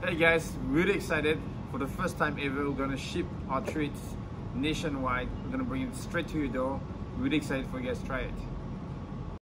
Hey guys, really excited. For the first time ever, we're gonna ship our treats nationwide. We're gonna bring it straight to your door. Really excited for you guys to try it.